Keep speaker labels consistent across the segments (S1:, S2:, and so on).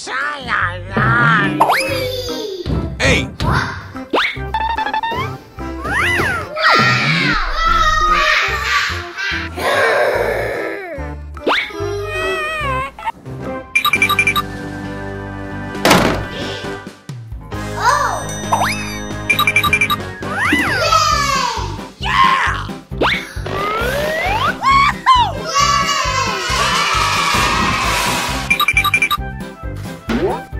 S1: 沙哑啦
S2: 어?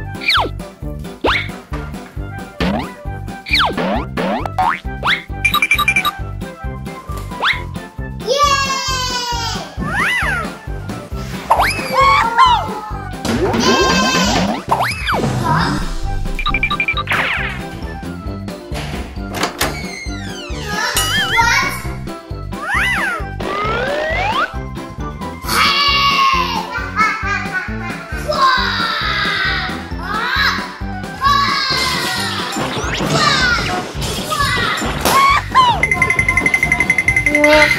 S2: What?